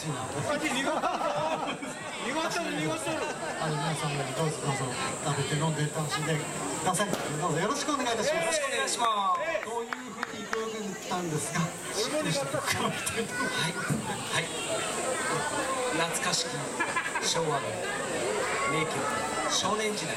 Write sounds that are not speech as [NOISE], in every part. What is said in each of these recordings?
色がおかしいな。あの皆さんもどうぞどうぞ食べて飲んで楽しんでください。どうぞよろしくお願いいたします。よろしくお願いします。こういうふうに行くに来たんです。が、しっかりした曲を着てはいはい懐かしき昭和の名曲少年時代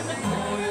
Oh, [LAUGHS]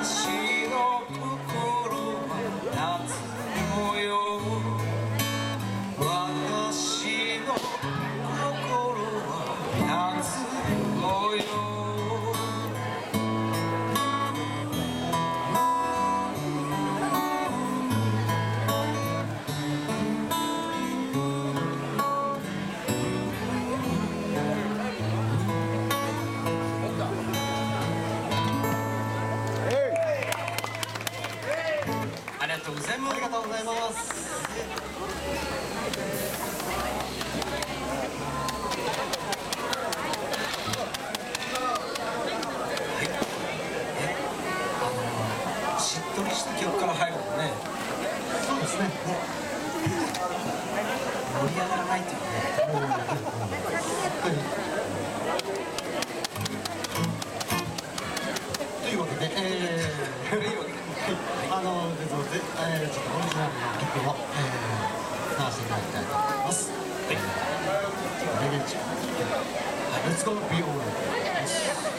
私のしっとりした曲から入るのねそうですね。盛り上がらないっていうね。はい。というわけで、えー、あの、で、そうで、えー、ちょっとオリジナルの曲を、えー、歌わせてい。ただきたい。と思い。ます。はい。レゲエチューン。Let's go be alright.「っ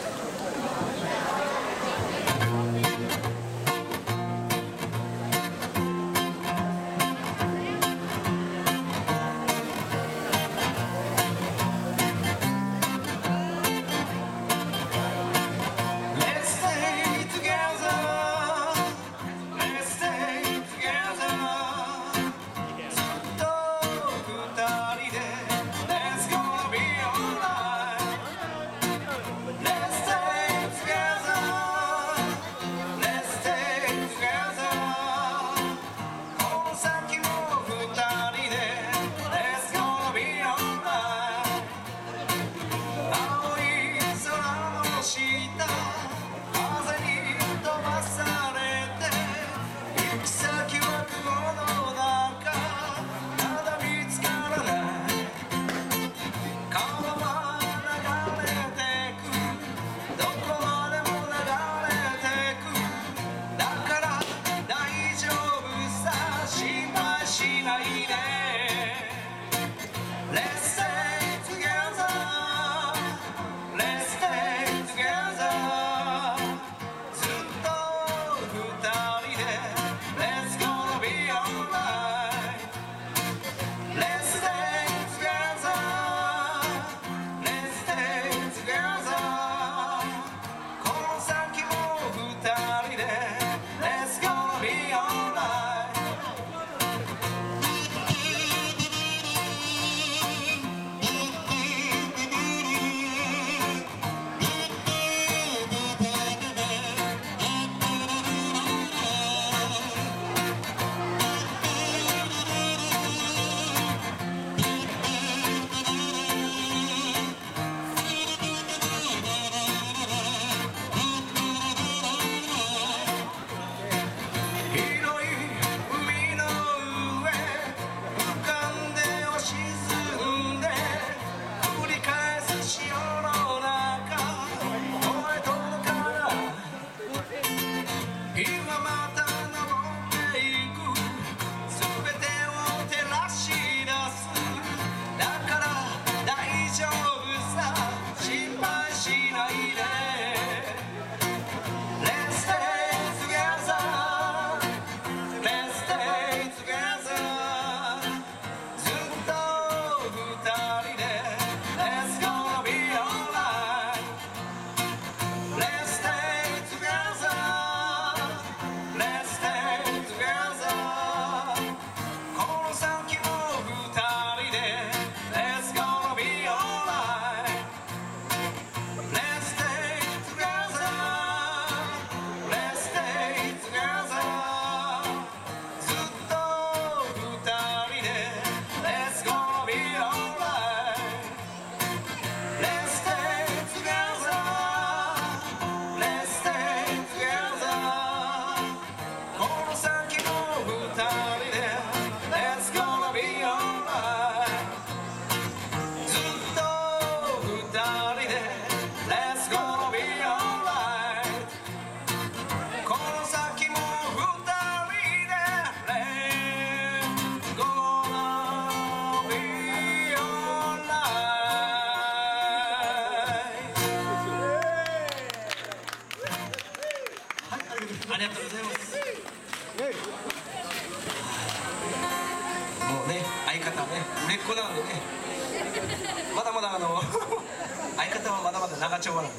長丁場なんで。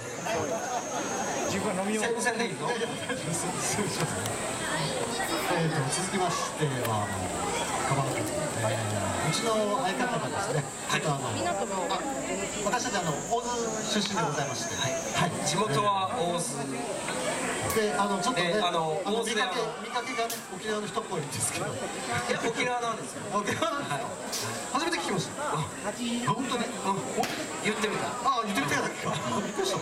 自分は飲みよう戦線でい。いのえー、と続きましては、あのカバン君、えー、うちの相方がですね、ちょっとあの、あ私たちあの大津出身でございまして、はい、地元は大津。で、あのちょっとね、えーあの大津で見かけあの。見かけがね、沖縄の人っぽいんですけど、いや沖縄なんですよ。沖縄なんですか、初めて聞きました。あ、本当ね、あ。言ってみた。あ言ってみたいだっけか。びっくりした。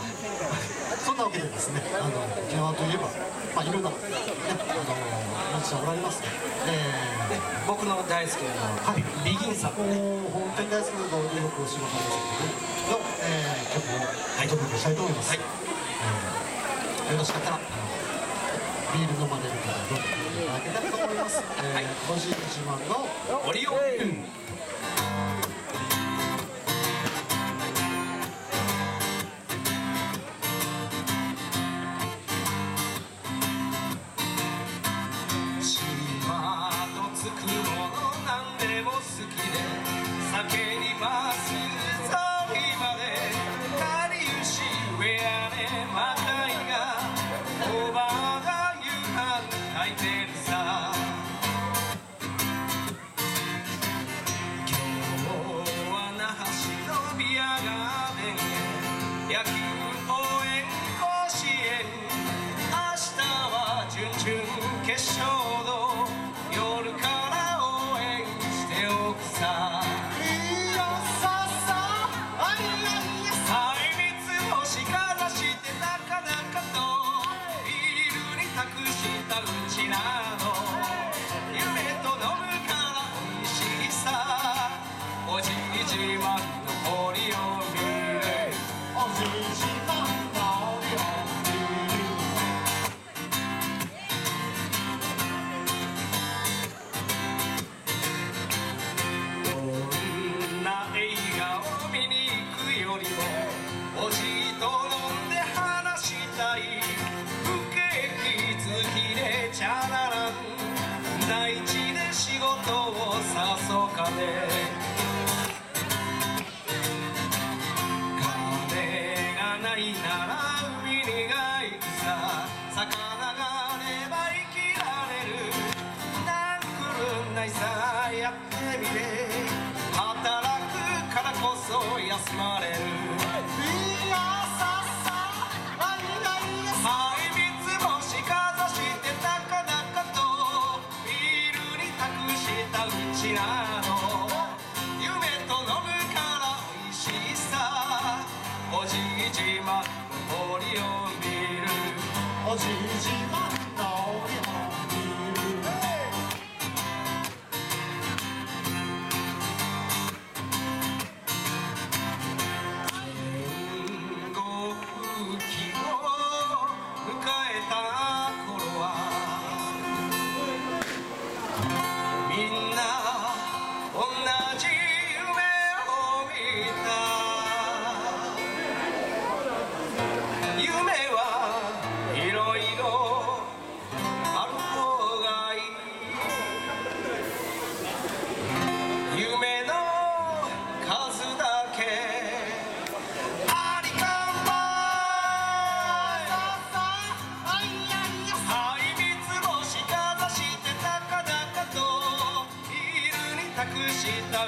そんなわけでですね、あの沖縄といえば、まあいろんなね、あのおられますね。えで僕の大好きなはいビギンさんー、もう本当に大好きなのでよくお仕事ありましたけど、の、えー、曲をはいお届けしたいと思います。はいえーよろしかったらあのビール飲まれる方どうぞ聞いただけたらと思います。えー、今週一番のオリオン金がないなら海にが行くさ。魚があれば生きられる。なんくるんないさ。やってみて働くからこそ休まれる。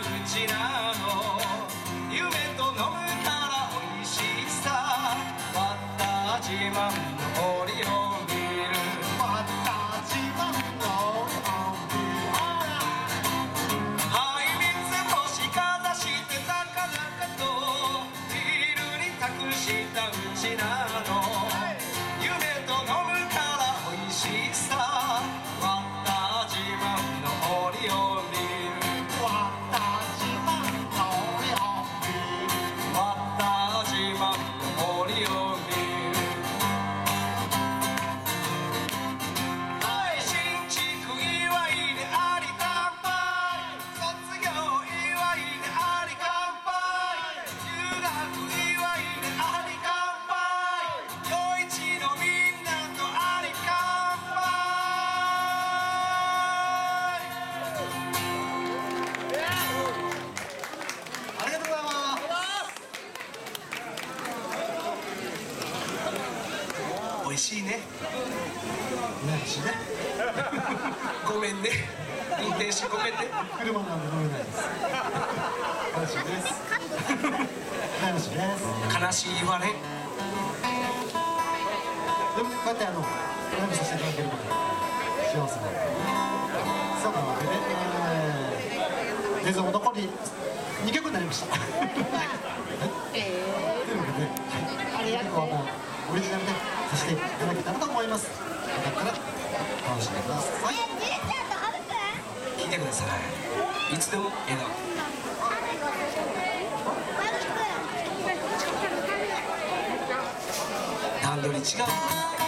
うちなの。夢と飲むから美味しさ。割った自慢のオリオンビールまた自慢のよはい三つ星かざして高々と。ビールに託したうちなの。ンは飲ないです悲しいです。悲しいです悲しいわねでもこうやってあのライブさせていただけるので幸せなの。でそんなわけで、えー、映残り2曲になりました、というわけで、はい、あはもうオリジナルでさせていただけたらと思いますよかったら楽しんでください聞いてください。いつでも笑顔段取り違う。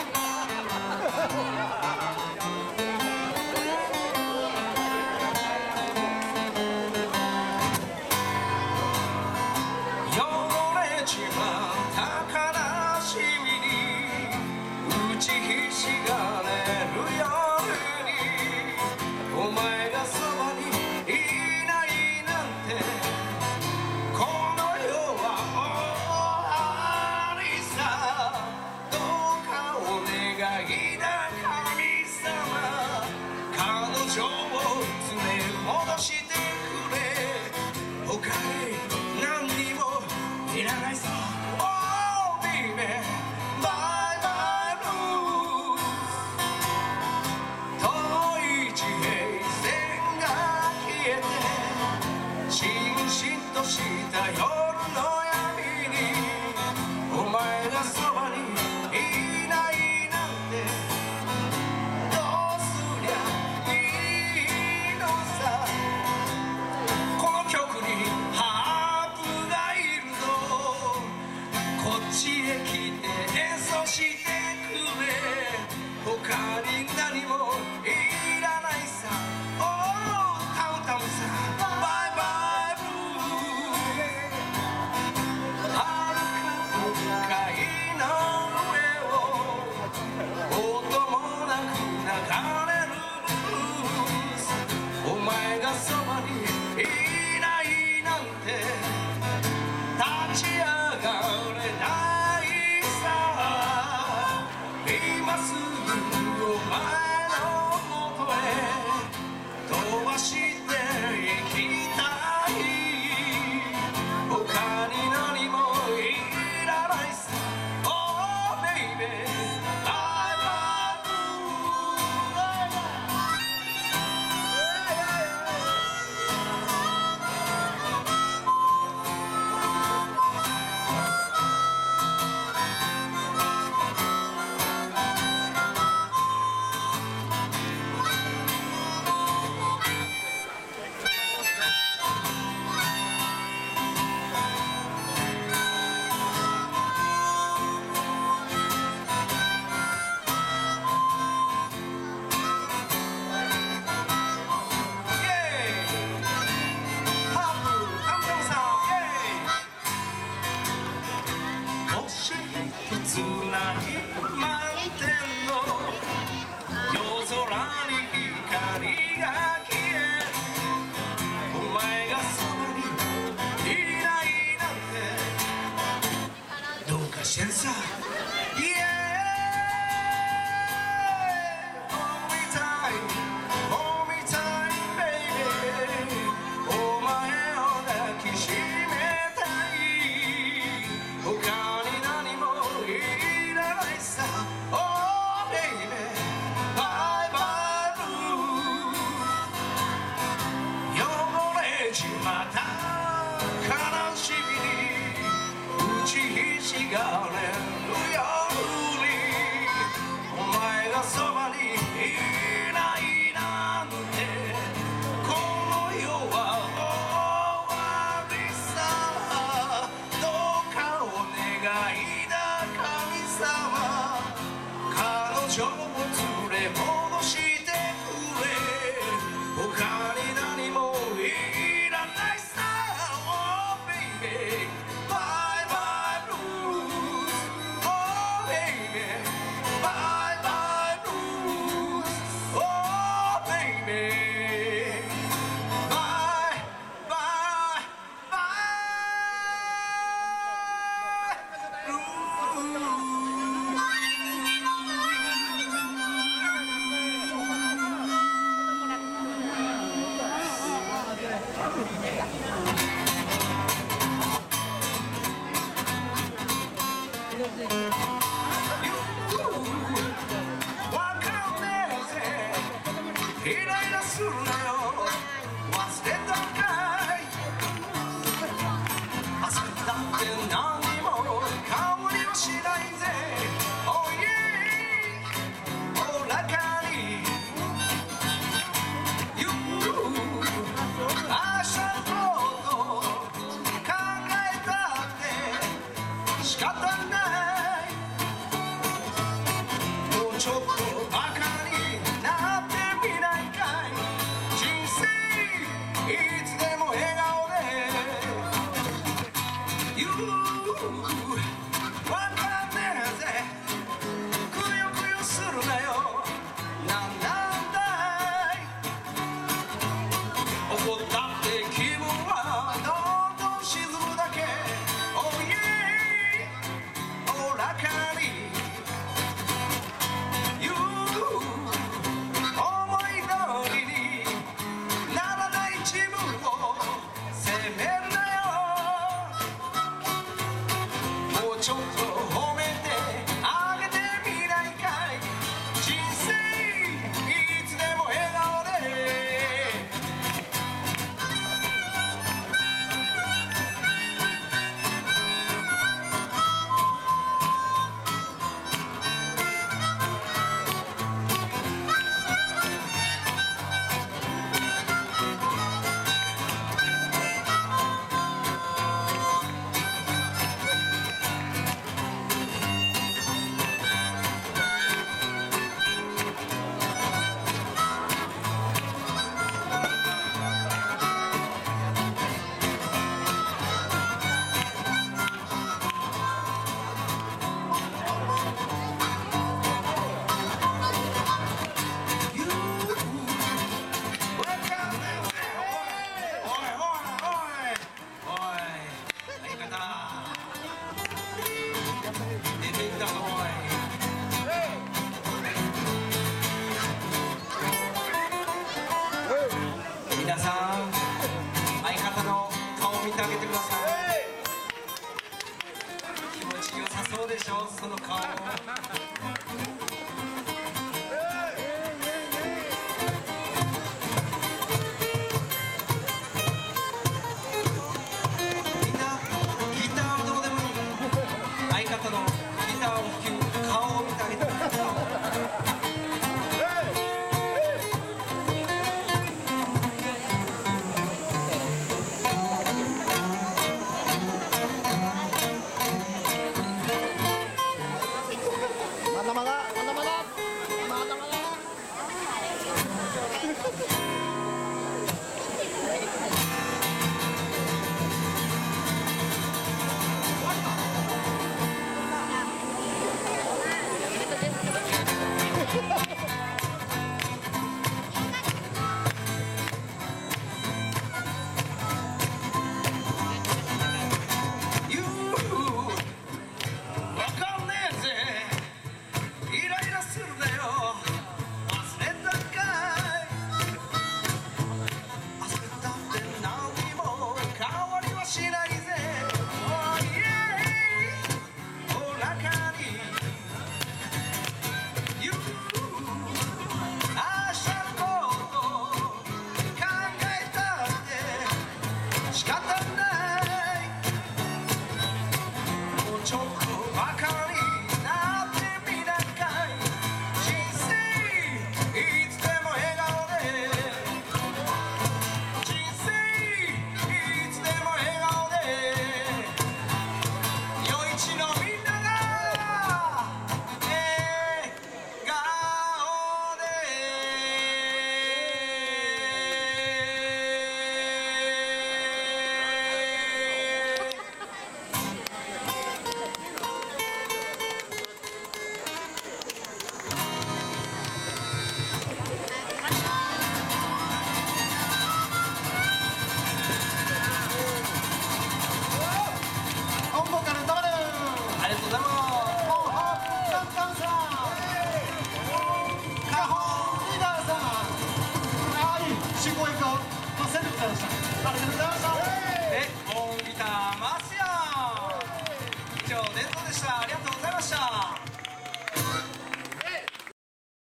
te é equilibrar. tonight.